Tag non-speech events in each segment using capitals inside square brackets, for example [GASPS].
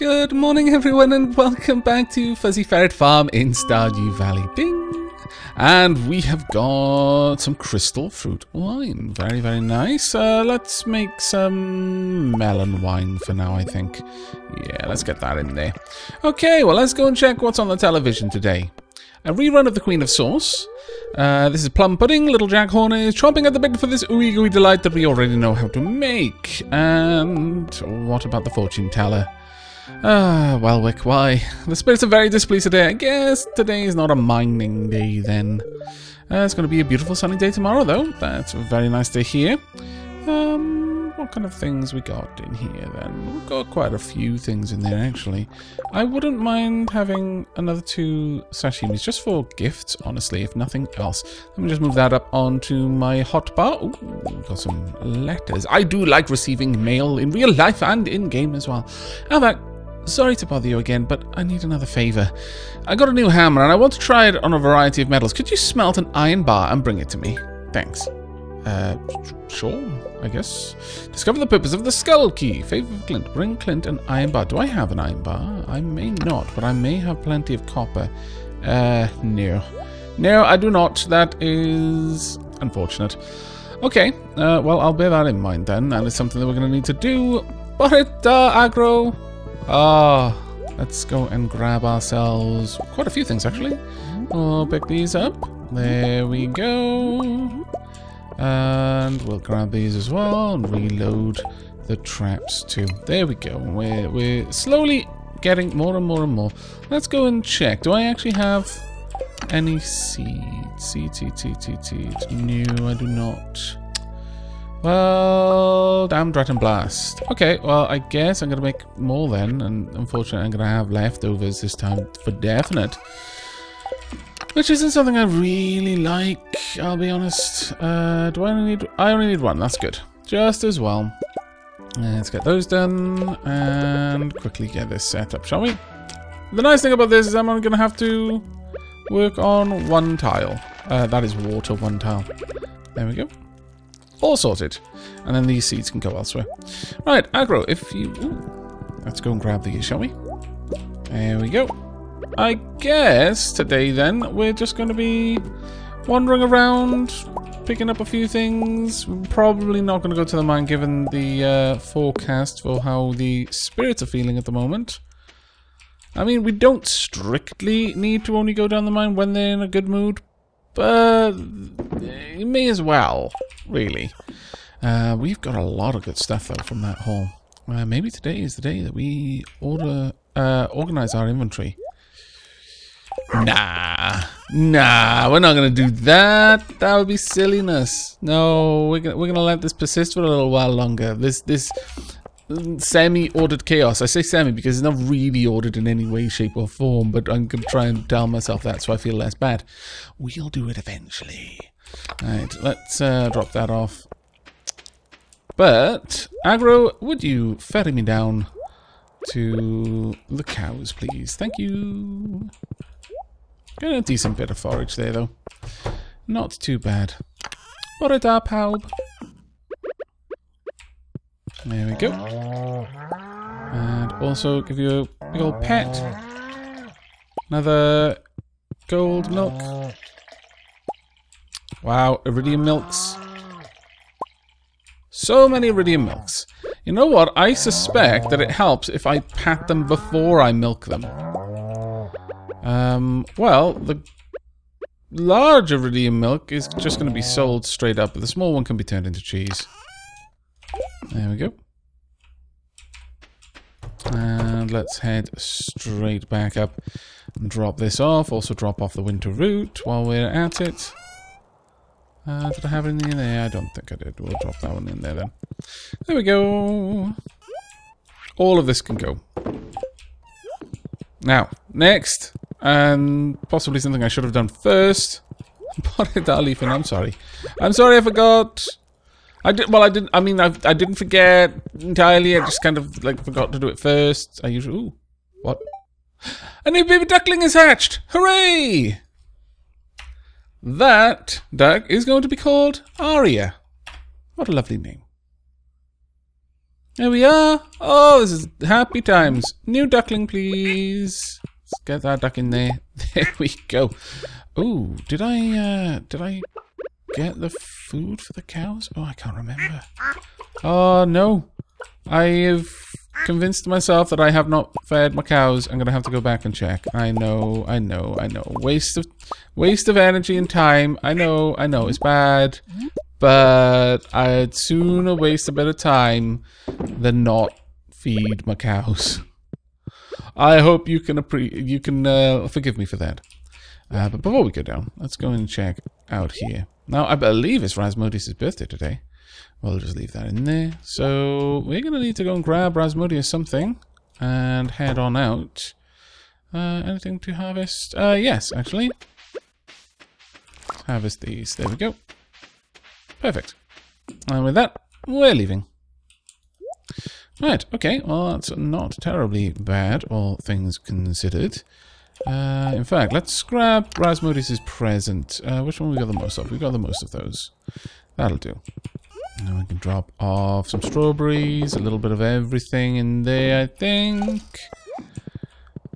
Good morning, everyone, and welcome back to Fuzzy Ferret Farm in Stardew Valley. Ding! And we have got some crystal fruit wine. Very, very nice. Uh, let's make some melon wine for now, I think. Yeah, let's get that in there. Okay, well, let's go and check what's on the television today. A rerun of The Queen of Sauce. Uh, this is Plum Pudding. Little Jack Horner is chomping at the bit for this ooey gooey delight that we already know how to make. And what about the fortune teller? Ah, well, Wick, why? The spirits are very displeased today. I guess today is not a mining day then. Uh, it's going to be a beautiful sunny day tomorrow, though. That's very nice to hear. Um, what kind of things we got in here then? We've got quite a few things in there, actually. I wouldn't mind having another two sashimis, just for gifts, honestly, if nothing else. Let me just move that up onto my hotbar. Ooh, got some letters. I do like receiving mail in real life and in-game as well. How about Sorry to bother you again, but I need another favour. I got a new hammer and I want to try it on a variety of metals. Could you smelt an iron bar and bring it to me? Thanks. Uh, sure, I guess. Discover the purpose of the skull key. Favor of Clint. Bring Clint an iron bar. Do I have an iron bar? I may not, but I may have plenty of copper. Uh, no. No, I do not. That is unfortunate. Okay, uh, well, I'll bear that in mind then, and it's something that we're going to need to do. But, it, uh, Agro, Ah, let's go and grab ourselves quite a few things actually. We'll pick these up. There we go. And we'll grab these as well and reload the traps too. There we go. We're, we're slowly getting more and more and more. Let's go and check. Do I actually have any seeds? Seeds. No, I do not. Well, damn Dragon Blast. Okay, well, I guess I'm going to make more then. And unfortunately, I'm going to have leftovers this time for definite. Which isn't something I really like, I'll be honest. Uh, do I only need... I only need one, that's good. Just as well. Let's get those done and quickly get this set up, shall we? The nice thing about this is I'm only going to have to work on one tile. Uh, that is water, one tile. There we go. All sorted. And then these seeds can go elsewhere. Right, Agro, if you... Ooh, let's go and grab these, shall we? There we go. I guess today then we're just going to be wandering around, picking up a few things. Probably not going to go to the mine given the uh, forecast for how the spirits are feeling at the moment. I mean, we don't strictly need to only go down the mine when they're in a good mood, but you may as well, really. Uh, we've got a lot of good stuff, though, from that haul. Uh, maybe today is the day that we order, uh, organize our inventory. Nah, nah, we're not gonna do that. That would be silliness. No, we're gonna we're gonna let this persist for a little while longer. This this semi-ordered chaos. I say semi because it's not really ordered in any way, shape, or form. But I'm gonna try and tell myself that so I feel less bad. We'll do it eventually. Right, let's uh, drop that off. But Agro, would you ferry me down to the cows, please? Thank you. Got a decent bit of forage there, though. Not too bad. What it up? There we go. And also give you a big old pet. Another gold milk. Wow, iridium milks. So many iridium milks. You know what? I suspect that it helps if I pat them before I milk them. Um, well, the large iridium milk is just going to be sold straight up, but the small one can be turned into cheese. There we go. And let's head straight back up and drop this off. Also drop off the winter route while we're at it. Uh, did I have anything in there? I don't think I did. We'll drop that one in there then. There we go. All of this can go. Now, next, and possibly something I should have done first. Potted leaf, and I'm sorry. I'm sorry I forgot. I did. Well, I didn't. I mean, I, I didn't forget entirely. I just kind of like forgot to do it first. I usually. Ooh, what? A new baby duckling is hatched! Hooray! That duck is going to be called Aria. What a lovely name. There we are. Oh, this is happy times. New duckling, please. Let's get that duck in there. [LAUGHS] There we go. Oh, did I, uh, did I get the food for the cows? Oh, I can't remember. Oh, no. I have convinced myself that I have not fed my cows. I'm going to have to go back and check. I know, I know, I know. Waste of, waste of energy and time. I know, I know. It's bad. But I'd sooner waste a bit of time than not feed my cows. I hope you can appre you can uh, forgive me for that. Uh, but before we go down, let's go and check out here. Now, I believe it's Rasmodius' birthday today. We'll just leave that in there. So, we're going to need to go and grab Rasmodius something and head on out. Uh, anything to harvest? Uh, yes, actually. Harvest these. There we go. Perfect. And with that, we're leaving. Right, okay, well that's not terribly bad, all things considered. Uh, in fact, let's grab Rasmodius' present. Uh, which one we got the most of? We got the most of those. That'll do. Now we can drop off some strawberries, a little bit of everything in there, I think.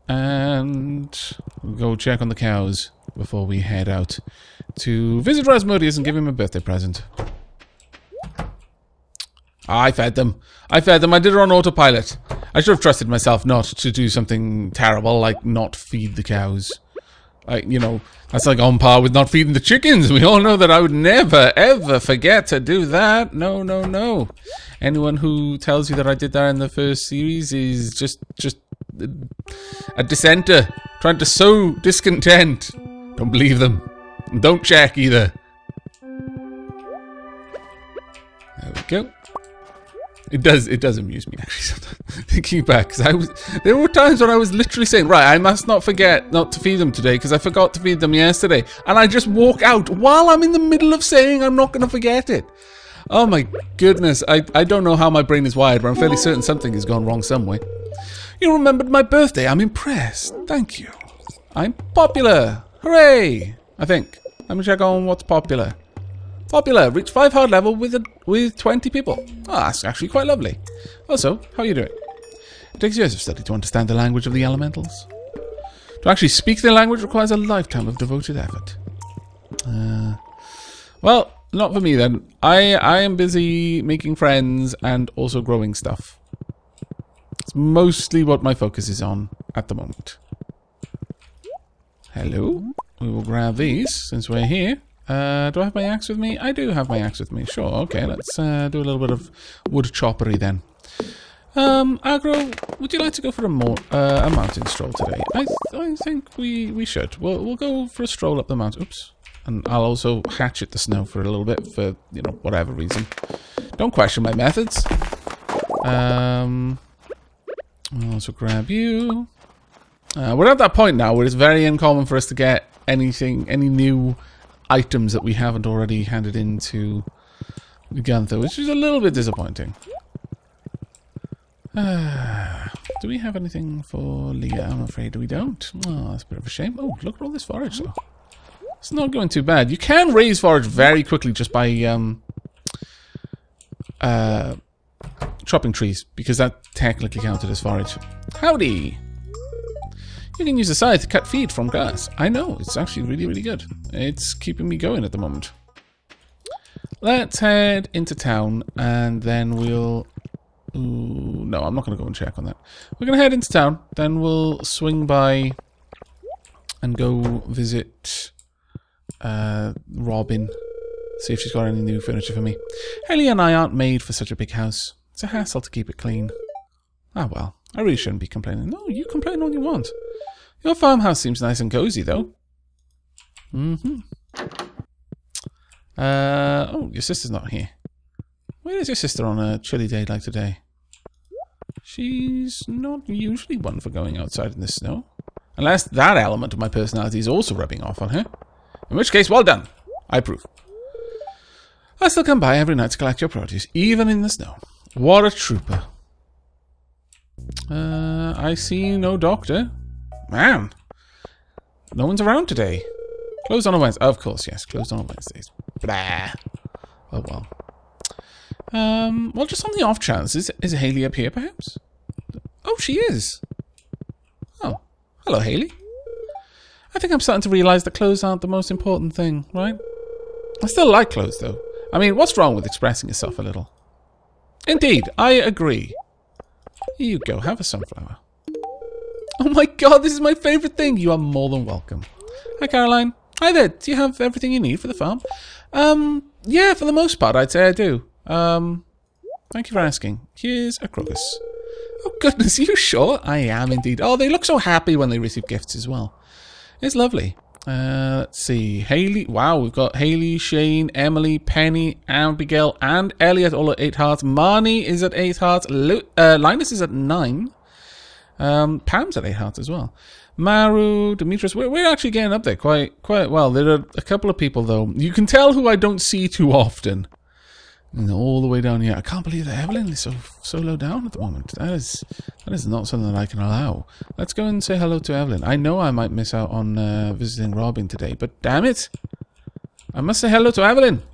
And go check on the cows before we head out to visit Rasmodius and give him a birthday present. I fed them. I fed them. I did it on autopilot. I should have trusted myself not to do something terrible like not feed the cows. Like, you know, that's like on par with not feeding the chickens. [LAUGHS] We all know that I would never, ever forget to do that. No, no, no. Anyone who tells you that I did that in the first series is just, just a dissenter trying to sow discontent. Don't believe them. Don't check either. There we go. It does. It does amuse me actually. Thinking back, because I was there were times when I was literally saying, "Right, I must not forget not to feed them today because I forgot to feed them yesterday," and I just walk out while I'm in the middle of saying I'm not going to forget it. Oh my goodness! I I don't know how my brain is wired, but I'm fairly certain something has gone wrong somewhere. You remembered my birthday. I'm impressed. Thank you. I'm popular. Hooray! I think. Let me check on what's popular. Popular. Reach 5 hard level with a, with 20 people. Oh, that's actually quite lovely. Also, how are you doing? It takes years of study to understand the language of the elementals. To actually speak their language requires a lifetime of devoted effort. Uh, well, not for me then. I, I am busy making friends and also growing stuff. It's mostly what my focus is on at the moment. Hello. We will grab these since we're here. Uh, do I have my axe with me? I do have my axe with me. Sure, okay, let's uh, do a little bit of wood choppery then. Um, Agro, would you like to go for a more uh, a mountain stroll today? I th I think we we should. We'll we'll go for a stroll up the mountain. Oops, and I'll also hatchet the snow for a little bit for you know whatever reason. Don't question my methods. Um, I'll also grab you. Uh, we're at that point now where it's very uncommon for us to get anything, any new items that we haven't already handed in into Gunther, which is a little bit disappointing. Uh, do we have anything for Leah? I'm afraid we don't. Oh, that's a bit of a shame. Oh, look at all this forage, though. It's not going too bad. You can raise forage very quickly just by um, uh, chopping trees, because that technically counted as forage. Howdy! You can use the scythe to cut feed from grass. I know, it's actually really, really good. It's keeping me going at the moment. Let's head into town and then we'll... Ooh, no, I'm not going to go and check on that. We're going to head into town, then we'll swing by and go visit uh, Robin. See if she's got any new furniture for me. Ellie and I aren't made for such a big house. It's a hassle to keep it clean. Ah well, I really shouldn't be complaining. No, you complain all you want. Your farmhouse seems nice and cozy, though. Mm-hmm. Uh, oh, your sister's not here. Where is your sister on a chilly day like today? She's not usually one for going outside in the snow. Unless that element of my personality is also rubbing off on her. In which case, well done. I approve. I still come by every night to collect your produce, even in the snow. What a trooper. Uh, I see no doctor. Man. No one's around today. Closed on a Wednesday. of course, yes. Closed on Wednesdays. Blah. Oh, well. Um, well, just on the off chance, is, is Haley up here, perhaps? Oh, she is. Oh, hello, Haley. I think I'm starting to realise that clothes aren't the most important thing, right? I still like clothes, though. I mean, what's wrong with expressing yourself a little? Indeed, I agree. Here you go, have a sunflower. Oh my god, this is my favourite thing. You are more than welcome. Hi, Caroline. Hi there. Do you have everything you need for the farm? Um, yeah, for the most part, I'd say I do. Um, thank you for asking. Here's a crocus. Oh goodness, [LAUGHS] you sure? I am indeed. Oh, they look so happy when they receive gifts as well. It's lovely. Uh, let's see. Haley. Wow, we've got Haley, Shane, Emily, Penny, Abigail, and Elliot all at 8 hearts. Marnie is at 8 hearts. Lu uh, Linus is at 9. Um, Pam's at 8 hearts as well. Maru, Demetrius, we're, we're actually getting up there quite quite well. There are a couple of people, though. You can tell who I don't see too often. And all the way down here. I can't believe that Evelyn is so so low down at the moment. That is that is not something that I can allow. Let's go and say hello to Evelyn. I know I might miss out on uh, visiting Robin today, but damn it, I must say hello to Evelyn.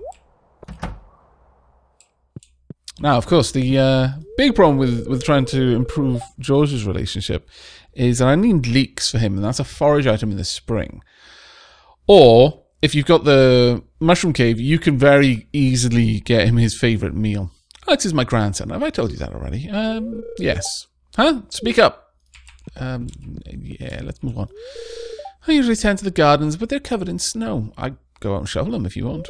Now, of course, the uh, big problem with, with trying to improve George's relationship is that I need leeks for him, and that's a forage item in the spring. Or if you've got the mushroom cave, you can very easily get him his favorite meal. Alex is my grandson. Have I told you that already? Um, yes. Huh? Speak up. Um, yeah, let's move on. I usually tend to the gardens, but they're covered in snow. I go out and shovel them if you want.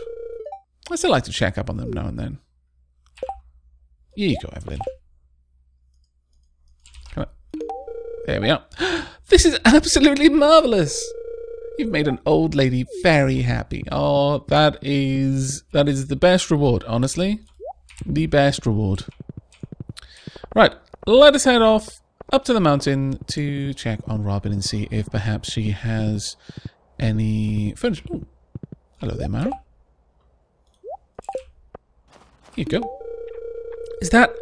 I still like to check up on them now and then. Here you go, Evelyn. Come on. There we are. [GASPS] This is absolutely marvellous. You've made an old lady very happy. Oh, that is that is the best reward, honestly. The best reward. Right, let us head off up to the mountain to check on Robin and see if perhaps she has any furniture. Ooh. Hello there, Maru. Here you go. Is that...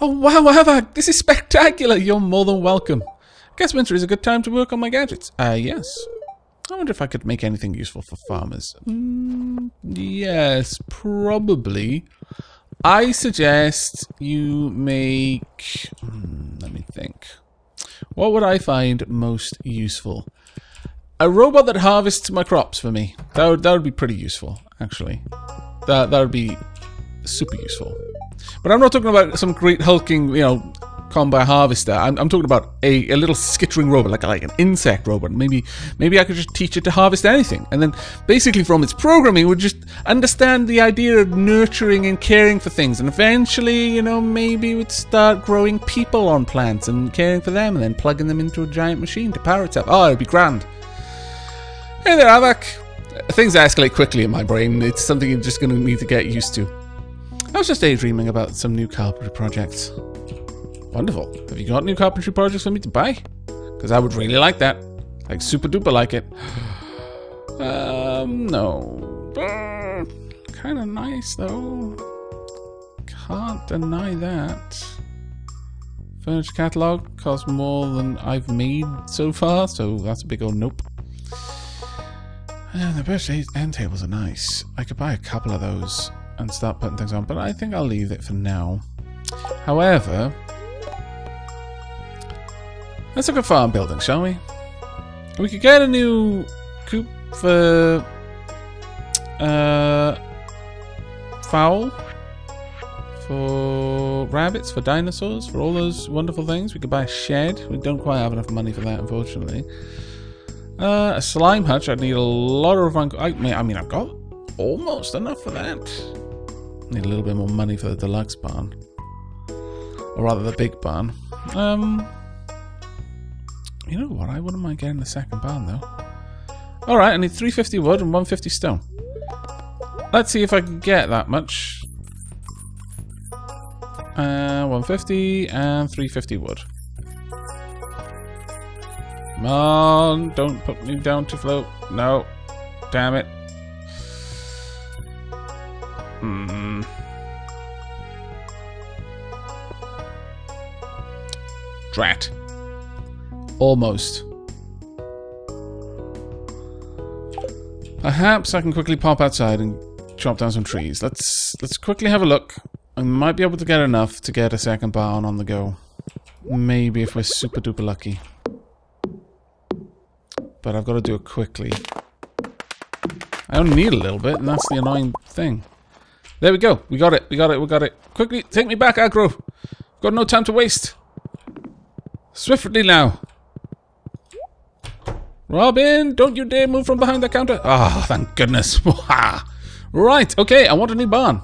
Oh, wow, Aavak, this is spectacular. You're more than welcome. I Guess winter is a good time to work on my gadgets. Uh, yes. I wonder if I could make anything useful for farmers. Mm, yes, probably. I suggest you make... Hmm, let me think. What would I find most useful? A robot that harvests my crops for me. That would, that would be pretty useful, actually. That, that would be super useful. But I'm not talking about some great hulking, you know, combat harvester. I'm, I'm talking about a, a little skittering robot, like like an insect robot. Maybe maybe I could just teach it to harvest anything, and then basically from its programming would just understand the idea of nurturing and caring for things, and eventually, you know, maybe would start growing people on plants and caring for them, and then plugging them into a giant machine to power itself. Oh, it'd be grand. Hey there, Aavak. Things escalate quickly in my brain. It's something you're just going to need to get used to. I was just daydreaming about some new carpentry projects. Wonderful. Have you got new carpentry projects for me to buy? Because I would really like that. Like super duper like it. [SIGHS] um, no. Kind of nice though. Can't deny that. Furniture catalog costs more than I've made so far, so that's a big old nope. And the best end tables are nice. I could buy a couple of those and start putting things on, but I think I'll leave it for now. However, let's look at farm building, shall we? We could get a new coop for uh, fowl, for rabbits, for dinosaurs, for all those wonderful things. We could buy a shed. We don't quite have enough money for that, unfortunately. Uh, a slime hutch. I'd need a lot of... I I mean, I've got almost enough for that. Need a little bit more money for the deluxe barn. Or rather, the big barn. Um, you know what? I wouldn't mind getting the second barn, though. Alright, I need 350 wood and 150 stone. Let's see if I can get that much. Uh, 150 and 350 wood. Come on, don't put me down to float. No. Damn it. Hmm. Drat. Almost. Perhaps I can quickly pop outside and chop down some trees. Let's let's quickly have a look. I might be able to get enough to get a second barn on the go. Maybe if we're super duper lucky. But I've got to do it quickly. I only need a little bit, and that's the annoying thing. There we go. We got it. We got it. We got it. Quickly, take me back, Agro. Got no time to waste. Swiftly now. Robin, don't you dare move from behind the counter. Ah, oh, thank goodness. [LAUGHS] right, okay, I want a new barn.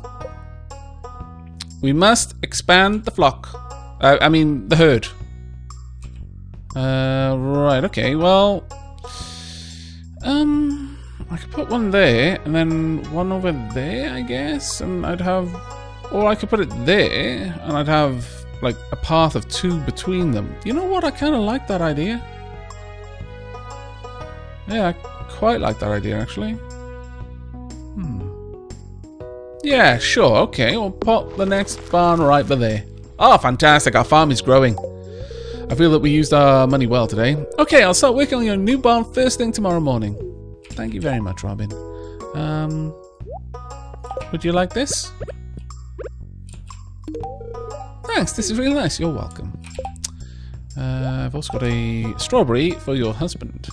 We must expand the flock. Uh, I mean, the herd. Uh, right, okay, well... Um, I could put one there, and then one over there, I guess, and I'd have... Or I could put it there, and I'd have, like, a path of two between them. You know what? I kind of like that idea. Yeah, I quite like that idea, actually. Hmm. Yeah, sure, okay. We'll pop the next barn right by there. Oh, fantastic. Our farm is growing. I feel that we used our money well today. Okay, I'll start working on your new barn first thing tomorrow morning. Thank you very much, Robin. Um, would you like this? Thanks, this is really nice. You're welcome. Uh, I've also got a strawberry for your husband.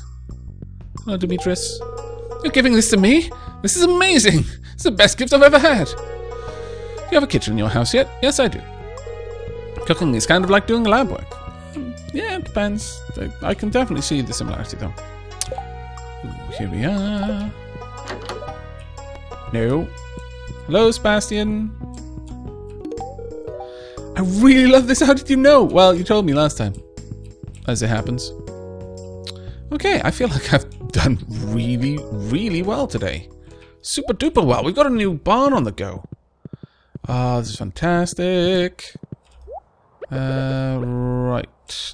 Hello, Demetrius. You're giving this to me? This is amazing! It's the best gift I've ever had! Do you have a kitchen in your house yet? Yes, I do. Cooking is kind of like doing lab work. Yeah, it depends. I can definitely see the similarity, though. Here we are. No. Hello, Sebastian. I really love this. How did you know? Well, you told me last time. As it happens. Okay, I feel like I've done really, really well today. Super duper well. We've got a new barn on the go. Ah, oh, this is fantastic. Uh, right.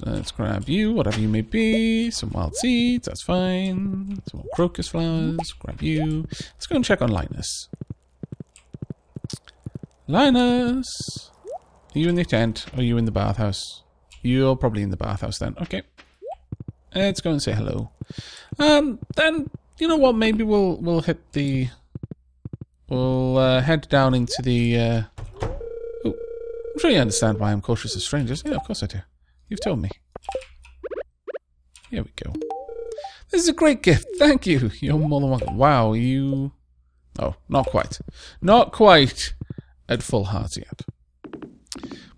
Let's grab you, whatever you may be. Some wild seeds, that's fine. Some more crocus flowers, grab you. Let's go and check on Linus. Linus! Are you in the tent? Are you in the bathhouse? You're probably in the bathhouse then. Okay. Let's go and say hello. Um, then you know what? Maybe we'll we'll hit the we'll uh, head down into the. Uh... Oh, I'm sure you understand why I'm cautious of strangers. Yeah, of course I do. You've told me. Here we go. This is a great gift. Thank you. You're more than welcome. Wow, you. Oh, not quite. Not quite at full heart yet.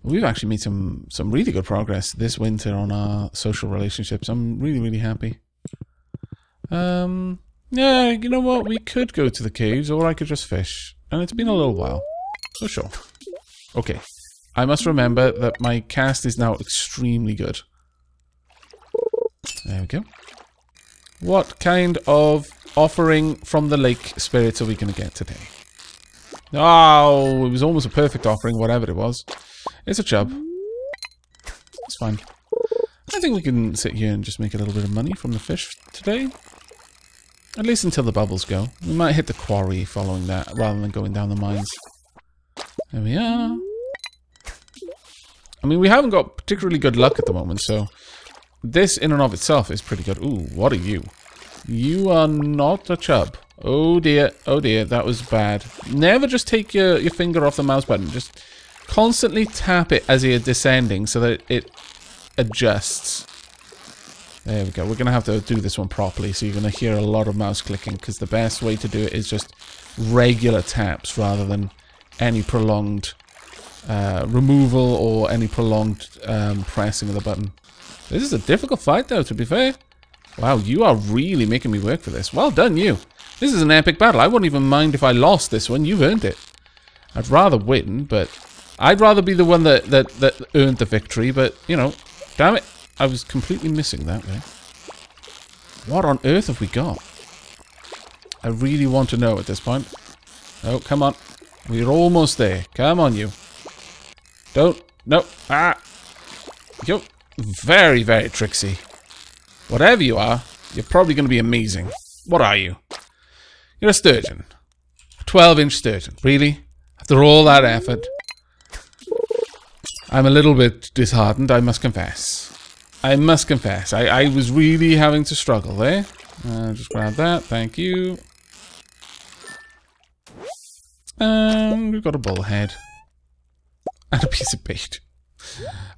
We've actually made some some really good progress this winter on our social relationships. I'm really really happy. Um, yeah, you know what? We could go to the caves, or I could just fish. And it's been a little while, so sure. Okay, I must remember that my cast is now extremely good. There we go. What kind of offering from the lake spirits are we going to get today? Oh, it was almost a perfect offering, whatever it was. It's a chub. It's fine. I think we can sit here and just make a little bit of money from the fish today. At least until the bubbles go. We might hit the quarry following that, rather than going down the mines. There we are. I mean, we haven't got particularly good luck at the moment, so... This in and of itself is pretty good. Ooh, what are you? You are not a chub. Oh dear, oh dear, that was bad. Never just take your, your finger off the mouse button. Just constantly tap it as you're descending so that it adjusts. There we go. We're going to have to do this one properly, so you're going to hear a lot of mouse clicking, because the best way to do it is just regular taps rather than any prolonged uh, removal or any prolonged um, pressing of the button. This is a difficult fight, though, to be fair. Wow, you are really making me work for this. Well done, you. This is an epic battle. I wouldn't even mind if I lost this one. You've earned it. I'd rather win, but I'd rather be the one that, that, that earned the victory, but, you know, damn it. I was completely missing that there. What on earth have we got? I really want to know at this point. Oh, come on. We're almost there. Come on, you. Don't. No. Ah. You're very, very tricksy. Whatever you are, you're probably going to be amazing. What are you? You're a sturgeon. A 12-inch sturgeon. Really? After all that effort? I'm a little bit disheartened, I must confess. I must confess. I, I was really having to struggle there. Uh, just grab that. Thank you. And we've got a bullhead. [LAUGHS] And a piece of bait.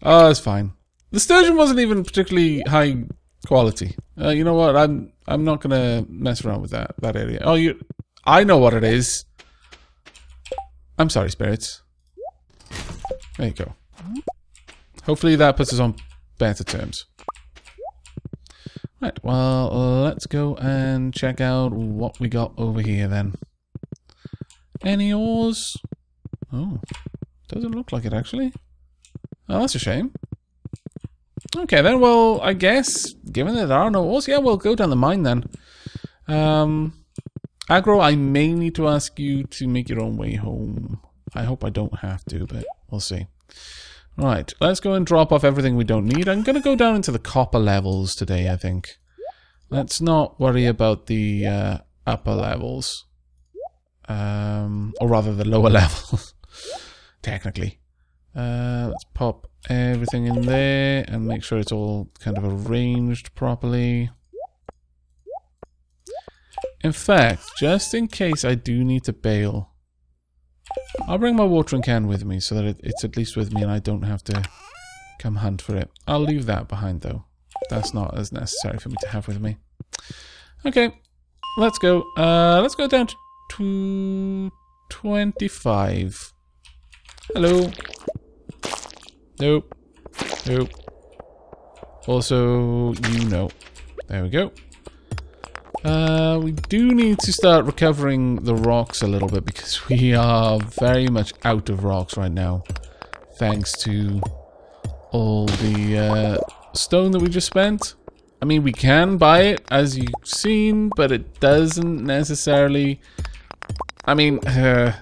Oh, it's fine. The sturgeon wasn't even particularly high quality. Uh, you know what? I'm I'm not gonna mess around with that that area. Oh, you, I know what it is. I'm sorry, spirits. There you go. Hopefully that puts us on better terms. Right, well, let's go and check out what we got over here then. Any ores? Oh, doesn't look like it actually. Oh, that's a shame. Okay then, well, I guess, given that there are no ores, yeah, we'll go down the mine then. Um, Agro, I may need to ask you to make your own way home. I hope I don't have to, but we'll see. Right, let's go and drop off everything we don't need. I'm going to go down into the copper levels today, I think. Let's not worry about the uh, upper levels. Um, or rather, the lower [LAUGHS] levels, technically. Uh, let's pop everything in there and make sure it's all kind of arranged properly. In fact, just in case I do need to bail, I'll bring my watering can with me so that it, it's at least with me and I don't have to come hunt for it. I'll leave that behind though. That's not as necessary for me to have with me. Okay, let's go. Uh, let's go down to 25. Hello. Nope. Nope. Also, you know. There we go. Uh, we do need to start recovering the rocks a little bit because [LAUGHS] we are very much out of rocks right now. Thanks to all the uh, stone that we just spent. I mean, we can buy it, as you've seen, but it doesn't necessarily... I mean, uh,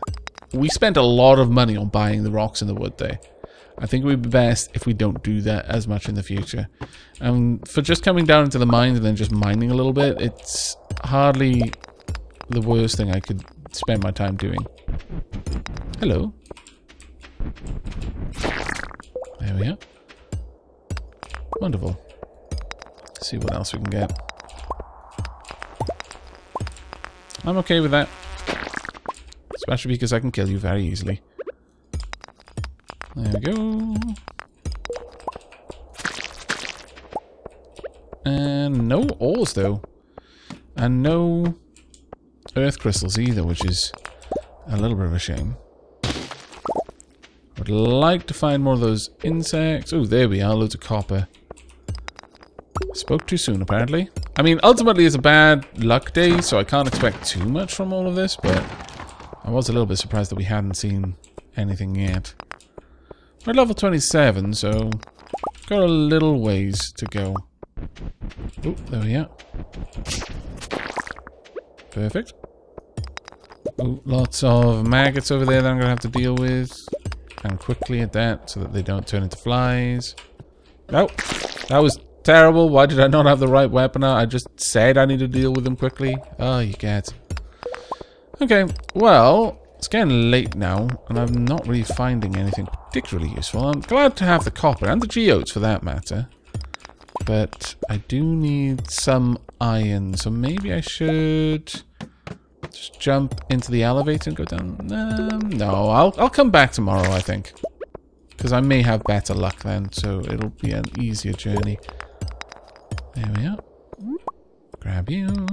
we spent a lot of money on buying the rocks in the wood there. I think it would be best if we don't do that as much in the future. And um, for just coming down into the mines and then just mining a little bit, it's hardly the worst thing I could spend my time doing. Hello. There we are. Wonderful. Let's see what else we can get. I'm okay with that. Especially because I can kill you very easily. There we go. And no ores, though. And no earth crystals either, which is a little bit of a shame. Would like to find more of those insects. Oh, there we are. Loads of copper. Spoke too soon, apparently. I mean, ultimately it's a bad luck day, so I can't expect too much from all of this, but I was a little bit surprised that we hadn't seen anything yet. We're level 27, so got a little ways to go. Oh, there we are. Perfect. Ooh, lots of maggots over there that I'm going to have to deal with. And quickly at that, so that they don't turn into flies. No, that was terrible. Why did I not have the right weapon? I just said I need to deal with them quickly. Oh, you get. Okay, well, it's getting late now, and I'm not really finding anything particularly useful. I'm glad to have the copper, and the geodes for that matter. But I do need some iron, so maybe I should just jump into the elevator and go down. Um, no, I'll, I'll come back tomorrow, I think. Because I may have better luck then, so it'll be an easier journey. There we are. Grab you.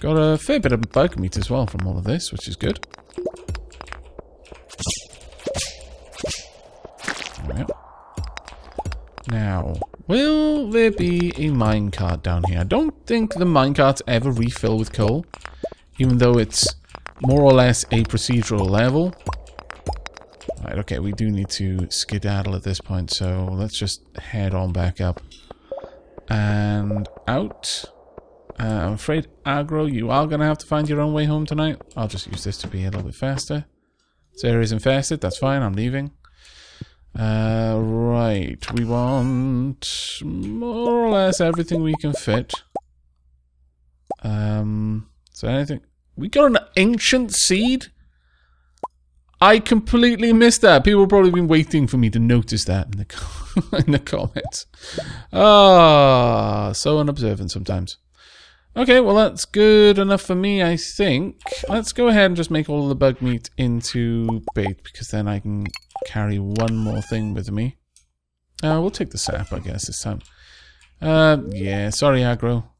Got a fair bit of bug meat as well from all of this, which is good. Now, will there be a minecart down here? I don't think the minecarts ever refill with coal, even though it's more or less a procedural level. Right, okay, we do need to skedaddle at this point, so let's just head on back up. And out. Uh, I'm afraid, Agro, you are going to have to find your own way home tonight. I'll just use this to be a little bit faster. Area is infested. That's fine. I'm leaving. Uh, right. We want more or less everything we can fit. Um, so anything... We got an ancient seed? I completely missed that. People have probably been waiting for me to notice that in the, [LAUGHS] in the comments. Ah, so unobservant sometimes. Okay, well that's good enough for me, I think. Let's go ahead and just make all the bug meat into bait, because then I can carry one more thing with me. Uh, we'll take the sap, I guess, this time. Uh, yeah, sorry, Agro.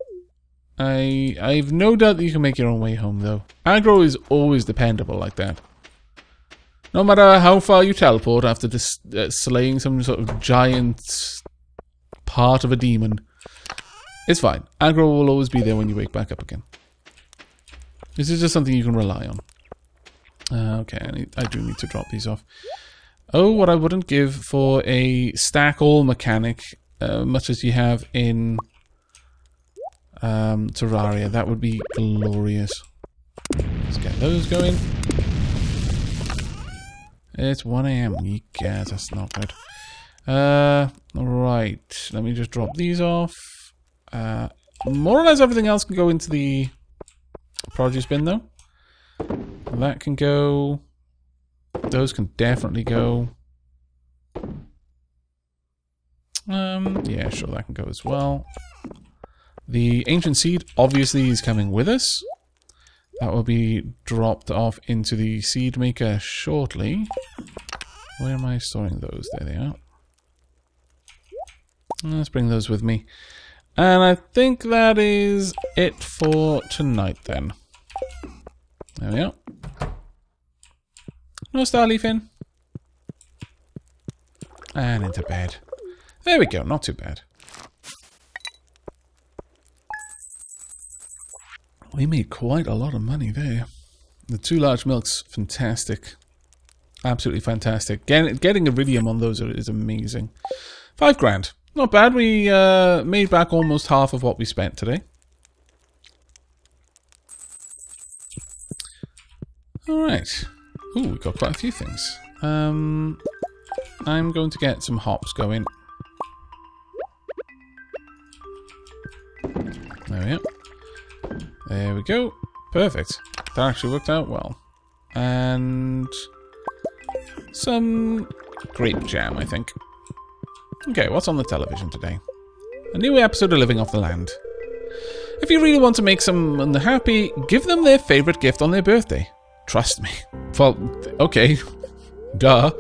I I've no doubt that you can make your own way home, though. Agro is always dependable like that. No matter how far you teleport after uh, slaying some sort of giant part of a demon, it's fine. Agro will always be there when you wake back up again. This is just something you can rely on. Uh, okay, I, need, I do need to drop these off. Oh, what I wouldn't give for a stack all mechanic, uh, much as you have in um, Terraria. That would be glorious. Let's get those going. It's 1am. You guys, that's not good. Uh, right. Let me just drop these off. Uh, more or less everything else can go into the produce bin, though. That can go. Those can definitely go. Um, yeah, sure, that can go as well. The ancient seed obviously is coming with us. That will be dropped off into the seed maker shortly. Where am I storing those? There they are. Let's bring those with me. And I think that is it for tonight then. There we are. No Starleaf in. And into bed. There we go, not too bad. We made quite a lot of money there. The two large milks, fantastic. Absolutely fantastic. Get, getting iridium on those is amazing. Five grand. Not bad. We uh, made back almost half of what we spent today. Alright. Ooh, we've got quite a few things. Um, I'm going to get some hops going. There we are. There we go. Perfect. That actually worked out well. And some grape jam, I think. Okay, what's on the television today? A new episode of Living Off the Land. If you really want to make someone happy, give them their favourite gift on their birthday. Trust me. [LAUGHS] Well, okay. [LAUGHS] Duh.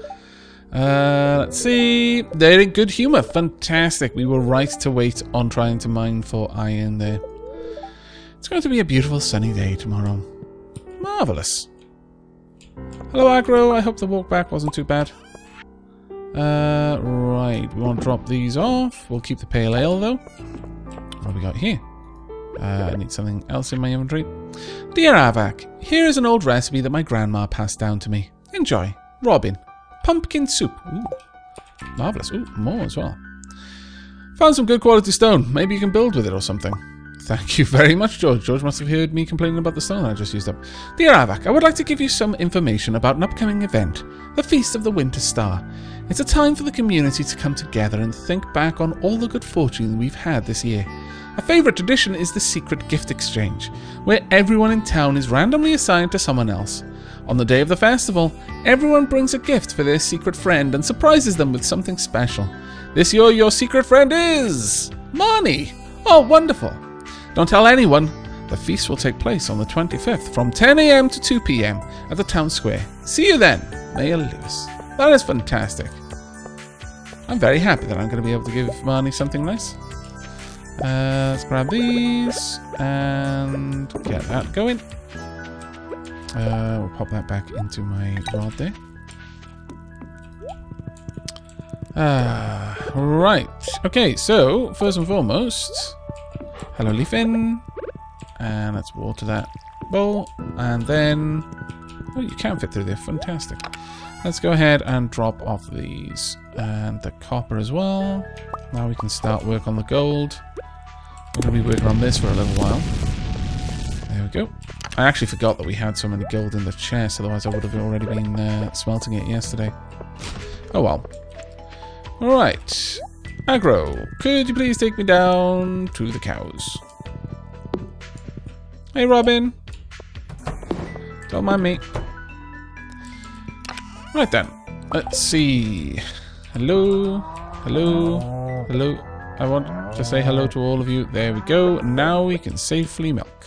Uh, let's see. They're in good humour. Fantastic. We were right to wait on trying to mine for iron there. It's going to be a beautiful sunny day tomorrow. Marvellous. Hello, Agro. I hope the walk back wasn't too bad. Uh, right. We want to drop these off. We'll keep the pale ale, though. What have we got here? Uh, I need something else in my inventory. Dear Aavak, here is an old recipe that my grandma passed down to me. Enjoy. Robin. Pumpkin soup. Ooh. Marvellous. Ooh, more as well. Found some good quality stone. Maybe you can build with it or something. Thank you very much, George. George must have heard me complaining about the stone I just used up. Dear Aavak, I would like to give you some information about an upcoming event, the Feast of the Winter Star. It's a time for the community to come together and think back on all the good fortune we've had this year. A favourite tradition is the secret gift exchange, where everyone in town is randomly assigned to someone else. On the day of the festival, everyone brings a gift for their secret friend and surprises them with something special. This year, your secret friend is. Marnie! Oh, wonderful! Don't tell anyone. The feast will take place on the 25th from 10am to 2pm at the town square. See you then, Mayor Lewis. That is fantastic. I'm very happy that I'm going to be able to give Marnie something nice. Uh, let's grab these and get that going. Uh, we'll pop that back into my rod there. Uh, right. Okay, so first and foremost, hello Leafin. And let's water that bowl. And then, oh, you can fit through there. Fantastic. Let's go ahead and drop off these. And the copper as well. Now we can start work on the gold. We're going to be working on this for a little while. There we go. I actually forgot that we had so many gold in the chest, otherwise I would have already been uh, smelting it yesterday. Oh well. Alright. Agro, could you please take me down to the cows? Hey Robin. Don't mind me. Right then. Let's see. Hello. Hello. Hello. I want to say hello to all of you. There we go. Now we can safely milk.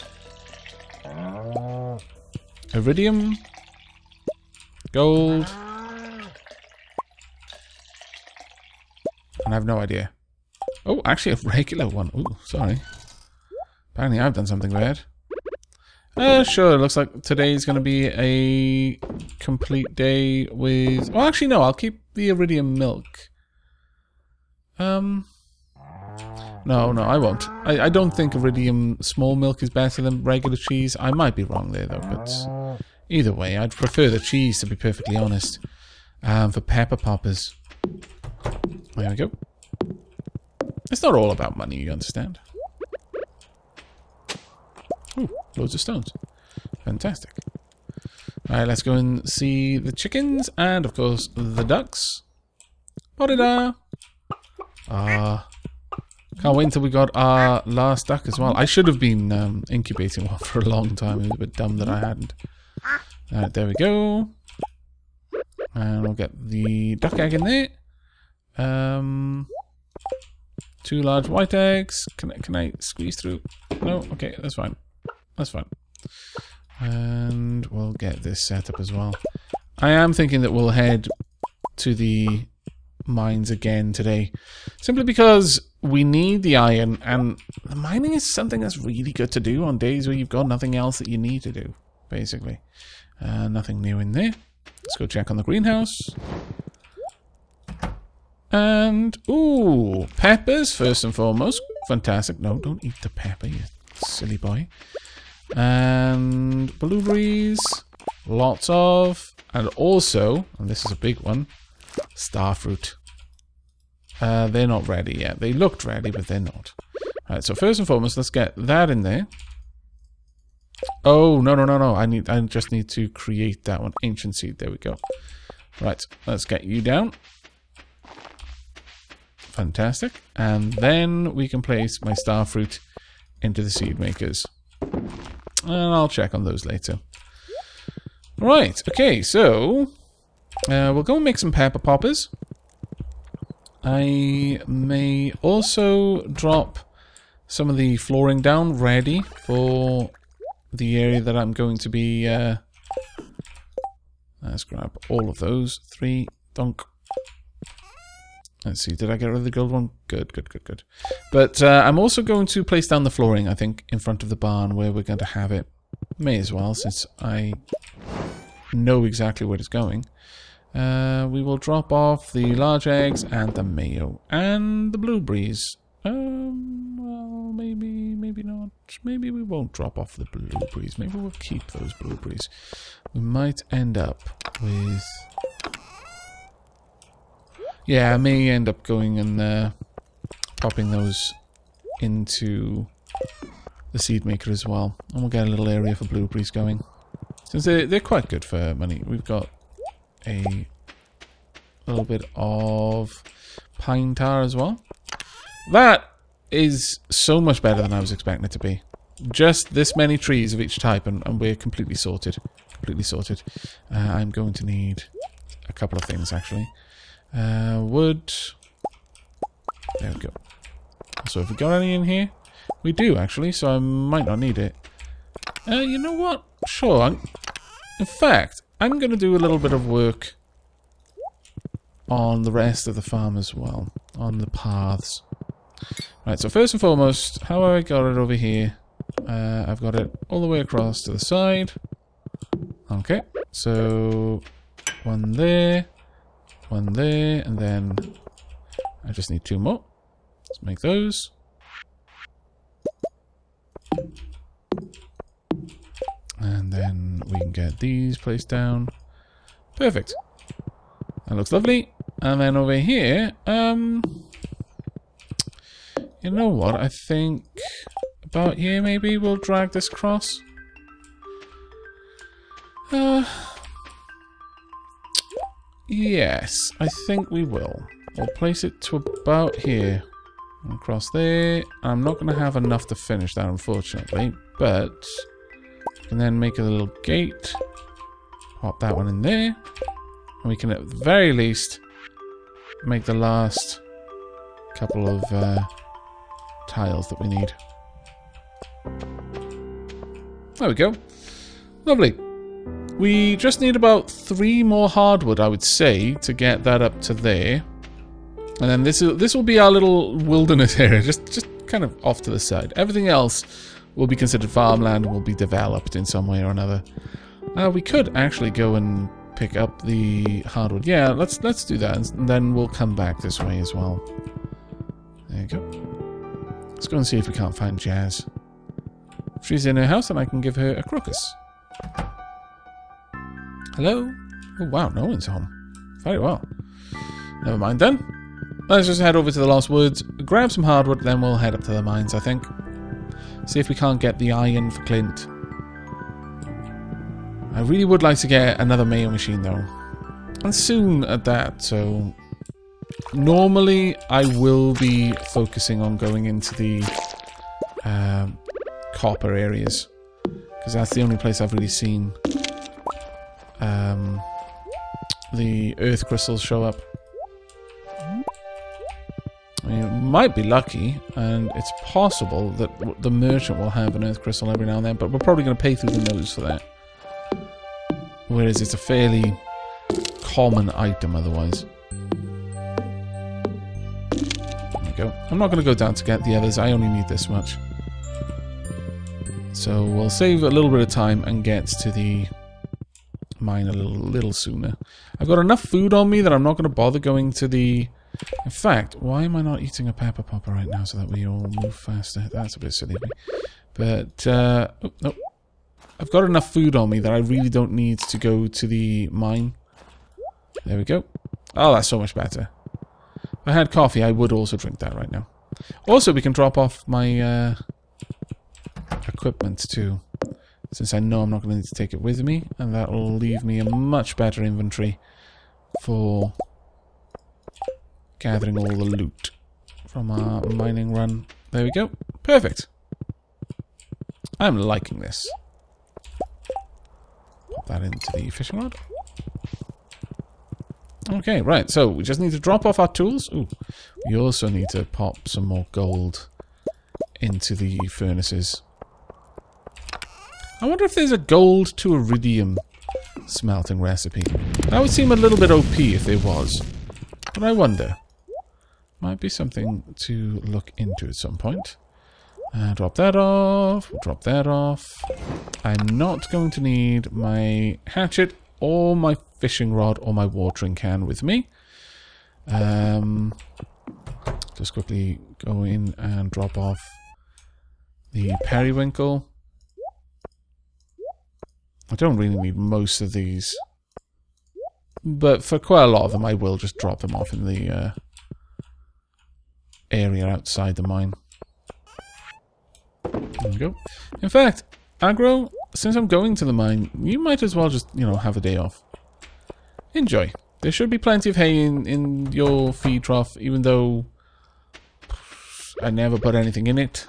Iridium. Gold. And I have no idea. Oh, actually a regular one. Oh, sorry. Apparently I've done something bad. Uh, sure, looks like today's going to be a complete day with... Well, actually, no, I'll keep the iridium milk. Um... No, no, I won't. I, I don't think iridium small milk is better than regular cheese. I might be wrong there, though, but... Either way, I'd prefer the cheese, to be perfectly honest. Um, for pepper poppers. There we go. It's not all about money, you understand. Ooh, loads of stones. Fantastic. Alright, let's go and see the chickens and, of course, the ducks. Morida! Ah. Uh, can't wait until we got our last duck as well. I should have been um, incubating one [LAUGHS] for a long time. It was a bit dumb that I hadn't. Alright, there we go. And we'll get the duck egg in there. Um, two large white eggs. Can I, can I squeeze through? No? Okay, that's fine. That's fine. And we'll get this set up as well. I am thinking that we'll head to the mines again today. Simply because we need the iron and the mining is something that's really good to do on days where you've got nothing else that you need to do, basically. Uh, nothing new in there. Let's go check on the greenhouse. And, ooh, peppers first and foremost. Fantastic. No, don't eat the pepper, you silly boy. And blueberries. Lots of. And also, and this is a big one, starfruit. Uh, they're not ready yet. They looked ready, but they're not. Alright, so first and foremost, let's get that in there. Oh, no, no, no, no. I need. I just need to create that one. Ancient seed. There we go. Right, let's get you down. Fantastic. And then we can place my starfruit into the seed makers. And I'll check on those later. Right, okay, so uh, we'll go and make some pepper poppers. I may also drop some of the flooring down ready for the area that I'm going to be... Uh, let's grab all of those. Three, dunk. Let's see, did I get rid of the gold one? Good, good, good, good. But uh, I'm also going to place down the flooring, I think, in front of the barn where we're going to have it. May as well, since I know exactly where it's going. Uh, we will drop off the large eggs and the mayo and the blueberries. Um, well, maybe, maybe not. Maybe we won't drop off the blueberries. Maybe we'll keep those blueberries. We might end up with yeah, I may end up going and uh, popping those into the seed maker as well. And we'll get a little area for blueberries going. Since they're, they're quite good for money. We've got a little bit of pine tar as well. That is so much better than I was expecting it to be. Just this many trees of each type and, and we're completely sorted. Completely sorted. Uh, I'm going to need a couple of things actually. Uh, wood. There we go. So have we got any in here? We do, actually, so I might not need it. Uh, you know what? Sure. I'm, in fact, I'm going to do a little bit of work on the rest of the farm as well. On the paths. Right, so first and foremost, how I got it over here? Uh, I've got it all the way across to the side. Okay, so one there. One there, and then I just need two more. Let's make those. And then we can get these placed down. Perfect. That looks lovely. And then over here, um, you know what? I think about here maybe we'll drag this cross. Uh, Yes, I think we will. We'll place it to about here. Across there. I'm not going to have enough to finish that, unfortunately. But, and then make a little gate. Pop that one in there. And we can, at the very least, make the last couple of uh, tiles that we need. There we go. Lovely. We just need about three more hardwood, I would say, to get that up to there. And then this is this will be our little wilderness [LAUGHS] area, just just kind of off to the side. Everything else will be considered farmland and will be developed in some way or another. Uh, we could actually go and pick up the hardwood. Yeah, let's let's do that, and then we'll come back this way as well. There you go. Let's go and see if we can't find Jas. She's in her house, then I can give her a crocus. Hello? Oh, wow, no one's home. Very well. Never mind then. Let's just head over to the Lost Woods, grab some hardwood, then we'll head up to the mines, I think. See if we can't get the iron for Clint. I really would like to get another mayo machine, though. And soon at that, so... Normally, I will be focusing on going into the um, copper areas. Because that's the only place I've really seen um, the earth crystals show up. I mean, might be lucky, and it's possible that the merchant will have an earth crystal every now and then, but we're probably going to pay through the nose for that. Whereas it's a fairly common item otherwise. There we go. I'm not going to go down to get the others, I only need this much. So we'll save a little bit of time and get to the mine a little, little sooner. I've got enough food on me that I'm not going to bother going to the... In fact, why am I not eating a pepper popper right now so that we all move faster? That's a bit silly. But, uh... Oh, no. I've got enough food on me that I really don't need to go to the mine. There we go. Oh, that's so much better. If I had coffee, I would also drink that right now. Also, we can drop off my uh, equipment too since I know I'm not going to need to take it with me, and that will leave me a much better inventory for gathering all the loot from our mining run. There we go. Perfect. I'm liking this. Pop that into the fishing rod. Okay, right, so we just need to drop off our tools. Ooh, we also need to pop some more gold into the furnaces. I wonder if there's a gold to iridium smelting recipe. That would seem a little bit OP if there was. But I wonder. Might be something to look into at some point. Uh, drop that off. Drop that off. I'm not going to need my hatchet or my fishing rod or my watering can with me. Um, just quickly go in and drop off the periwinkle. I don't really need most of these. But for quite a lot of them, I will just drop them off in the uh, area outside the mine. There we go. In fact, Agro, since I'm going to the mine, you might as well just, you know, have a day off. Enjoy. There should be plenty of hay in, in your feed trough, even though I never put anything in it.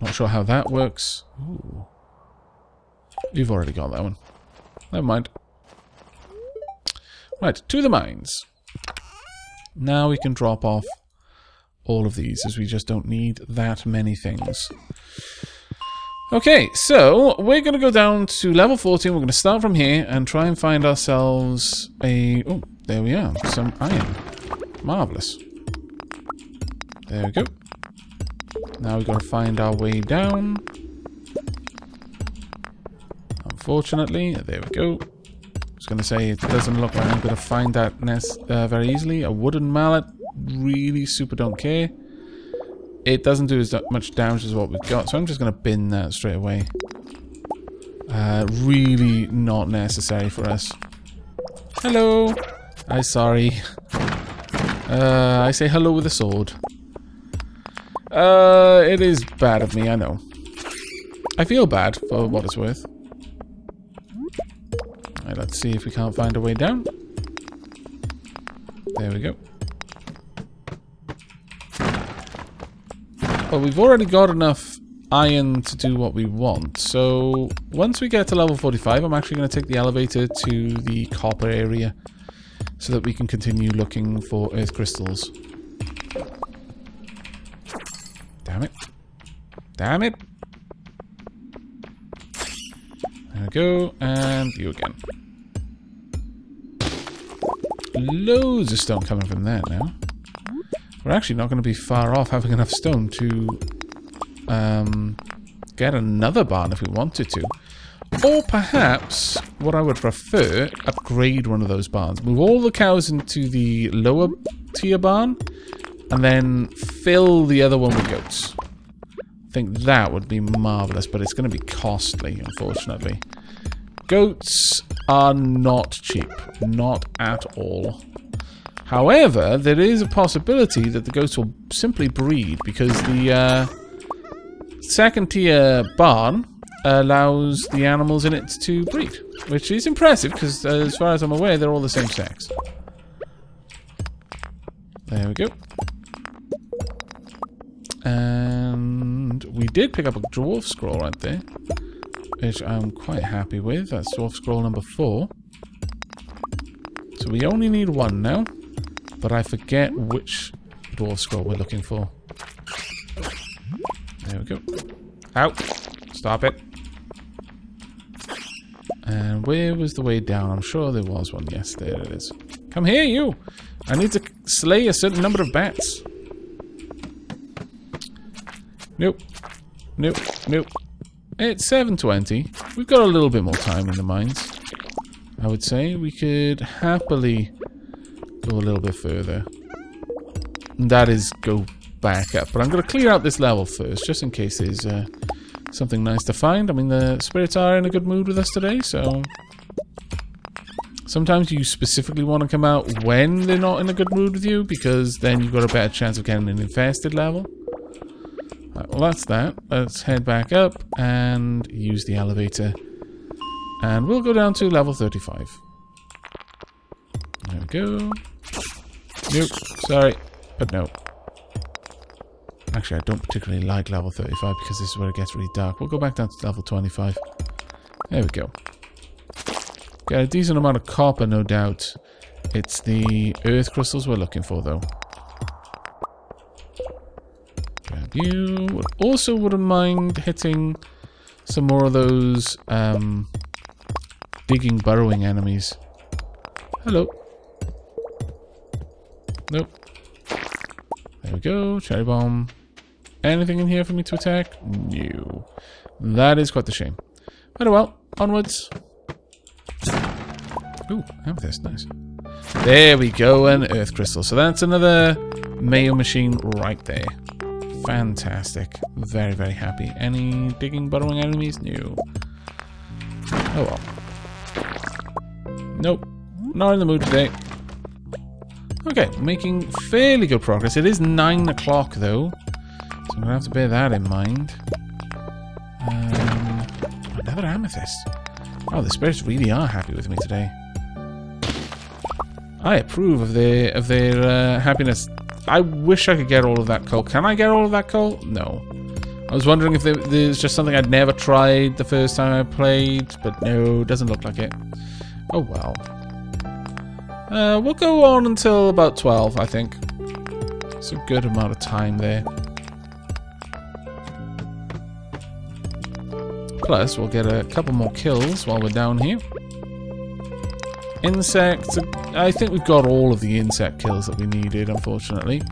Not sure how that works. Ooh. You've already got that one. Never mind. Right, to the mines. Now we can drop off all of these, as we just don't need that many things. Okay, so we're going to go down to level 14. We're going to start from here and try and find ourselves a... Oh, there we are. Some iron. Marvellous. There we go. Now we've got to find our way down. Unfortunately, there we go. I was going to say, it doesn't look like I'm going to find that nest uh, very easily. A wooden mallet, really super don't care. It doesn't do as much damage as what we've got, so I'm just going to bin that straight away. Uh, really not necessary for us. Hello! I'm sorry. Uh, I say hello with a sword. Uh, it is bad of me, I know. I feel bad, for what it's worth. Right, let's see if we can't find a way down. There we go. Well, we've already got enough iron to do what we want. So once we get to level 45, I'm actually going to take the elevator to the copper area so that we can continue looking for earth crystals. Damn it. Damn it. There we go. And you again. Loads of stone coming from there now. We're actually not going to be far off having enough stone to um, get another barn if we wanted to. Or perhaps, what I would prefer, upgrade one of those barns. Move all the cows into the lower tier barn, and then fill the other one with goats. I think that would be marvellous, but it's going to be costly, unfortunately. Goats are not cheap. Not at all. However, there is a possibility that the goats will simply breed because the uh, second tier barn allows the animals in it to breed, which is impressive because, uh, as far as I'm aware, they're all the same sex. There we go. And we did pick up a dwarf scroll right there, which I'm quite happy with. That's dwarf scroll number four. So we only need one now, but I forget which dwarf scroll we're looking for. There we go. Out. Stop it. And where was the way down? I'm sure there was one. Yes, there it is. Come here, you! I need to slay a certain number of bats. Nope. Nope. Nope. It's 7.20. We've got a little bit more time in the mines. I would say we could happily go a little bit further. And that is go back up. But I'm going to clear out this level first, just in case there's uh, something nice to find. I mean, the spirits are in a good mood with us today, so... Sometimes you specifically want to come out when they're not in a good mood with you, because then you've got a better chance of getting an infested level. Well, that's that. Let's head back up and use the elevator. And we'll go down to level 35. There we go. Nope, sorry, but no. Actually, I don't particularly like level 35 because this is where it gets really dark. We'll go back down to level 25. There we go. Got a decent amount of copper, no doubt. It's the earth crystals we're looking for, though. You. Also wouldn't mind hitting some more of those um, digging, burrowing enemies. Hello. Nope. There we go. Cherry bomb. Anything in here for me to attack? No. That is quite the shame. But oh well. Onwards. Ooh, amethyst. Nice. There we go. An earth crystal. So that's another Mayo machine right there. Fantastic. Very, very happy. Any digging, burrowing enemies? No. Oh well. Nope. Not in the mood today. Okay, making fairly good progress. It is 9 o'clock though. So I'm going to have to bear that in mind. Um, another amethyst. Oh, the spirits really are happy with me today. I approve of their of their uh, happiness. I wish I could get all of that coal. Can I get all of that coal? No. I was wondering if there's just something I'd never tried the first time I played, but no, doesn't look like it. Oh well. Uh, we'll go on until about 12, I think. It's a good amount of time there. Plus, we'll get a couple more kills while we're down here. Insects, I think we've got all of the insect kills that we needed, unfortunately.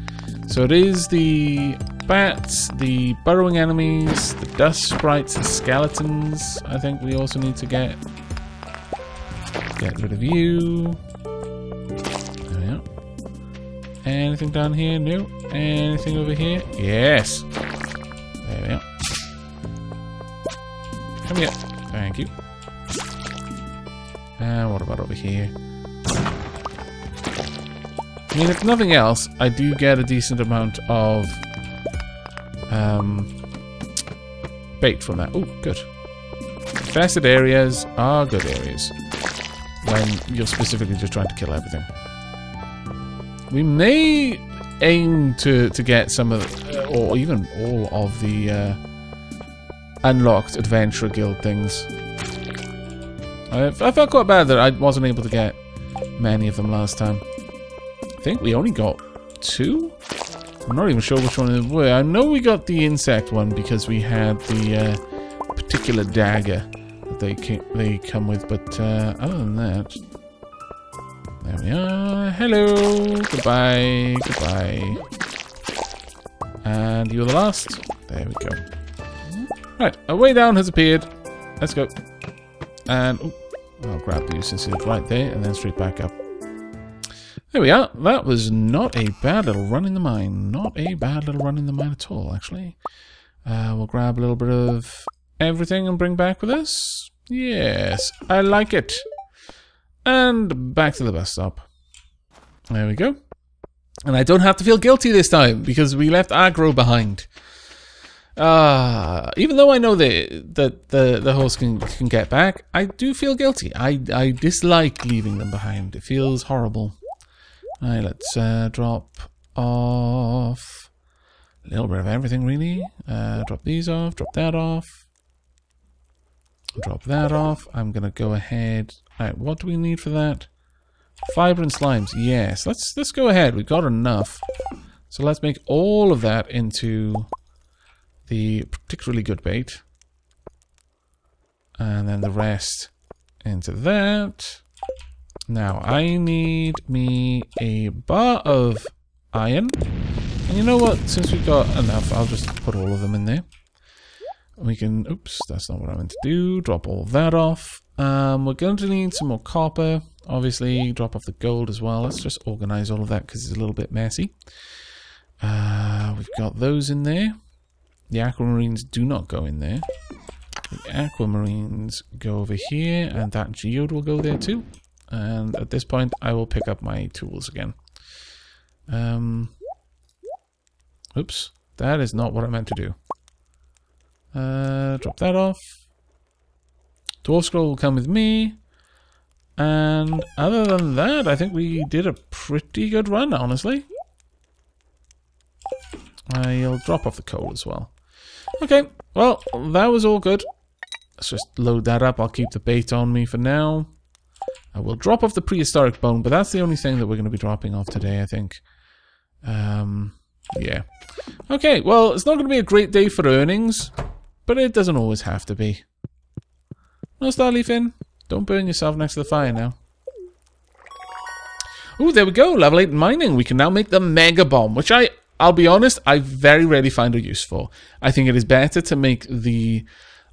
So it is the bats, the burrowing enemies, the dust sprites, the skeletons, I think we also need to get. Get rid of you. Oh, there are. Anything down here? No. Anything over here? Yes. There we are. Come here. Thank you. And what about over here? I mean, if nothing else, I do get a decent amount of um, bait from that. Oh, good. Infested areas are good areas when you're specifically just trying to kill everything. We may aim to, to get some of, uh, or even all of the uh, unlocked Adventurer Guild things. I, I felt quite bad that I wasn't able to get many of them last time. I think we only got two? I'm not even sure which one it was. I know we got the insect one because we had the uh, particular dagger that they came, they come with, but uh, other than that, there we are. Hello, goodbye, goodbye, and you're the last. There we go. Right, a way down has appeared. Let's go, and I'll grab since it's right there, and then straight back up. There we are. That was not a bad little run in the mine. Not a bad little run in the mine at all, actually. Uh, we'll grab a little bit of everything and bring back with us. Yes, I like it. And back to the bus stop. There we go. And I don't have to feel guilty this time because we left Agro behind. Uh, even though I know that the, the, the horse can, can get back, I do feel guilty. I, I dislike leaving them behind. It feels horrible. Right, let's uh, drop off a little bit of everything, really. Uh, drop these off, drop that off, drop that off. I'm going to go ahead. Right, what do we need for that? Fiber and slimes. Yes, let's let's go ahead. We've got enough. So let's make all of that into the particularly good bait. And then the rest into that. Now, I need me a bar of iron. And you know what? Since we've got enough, I'll just put all of them in there. We can... Oops, that's not what I meant to do. Drop all that off. Um, we're going to need some more copper. Obviously, drop off the gold as well. Let's just organize all of that because it's a little bit messy. Uh, we've got those in there. The aquamarines do not go in there. The aquamarines go over here, and that geode will go there too. And at this point, I will pick up my tools again. Um, oops, that is not what I meant to do. Uh, drop that off. Dwarf scroll will come with me. And other than that, I think we did a pretty good run, honestly. I'll drop off the coal as well. Okay, well, that was all good. Let's just load that up. I'll keep the bait on me for now. I will drop off the prehistoric bone, but that's the only thing that we're going to be dropping off today, I think. Um, yeah. Okay, well, it's not going to be a great day for earnings, but it doesn't always have to be. No, Starleaf in. Don't burn yourself next to the fire now. Oh, there we go. Level 8 mining. We can now make the Mega Bomb, which I, I'll be honest, I very rarely find a useful. I think it is better to make the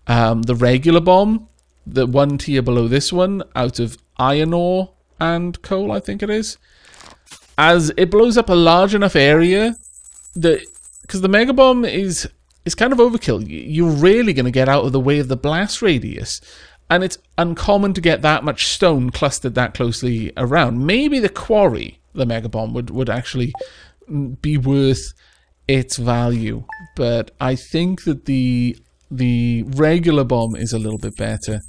um, the regular bomb, the one tier below this one, out of iron ore and coal, I think it is. As it blows up a large enough area that because the mega bomb is is kind of overkill. You're really going to get out of the way of the blast radius, and it's uncommon to get that much stone clustered that closely around. Maybe the quarry, the mega bomb, would would actually be worth its value, but I think that the the regular bomb is a little bit better.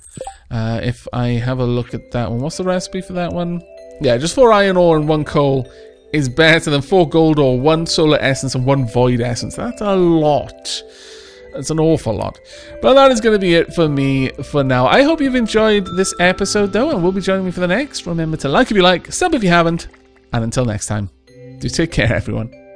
Uh, if I have a look at that one, what's the recipe for that one? Yeah, just four iron ore and one coal is better than four gold ore, one solar essence, and one void essence. That's a lot. That's an awful lot. But that is going to be it for me for now. I hope you've enjoyed this episode, though, and will be joining me for the next. Remember to like if you like, sub if you haven't, and until next time, do take care, everyone.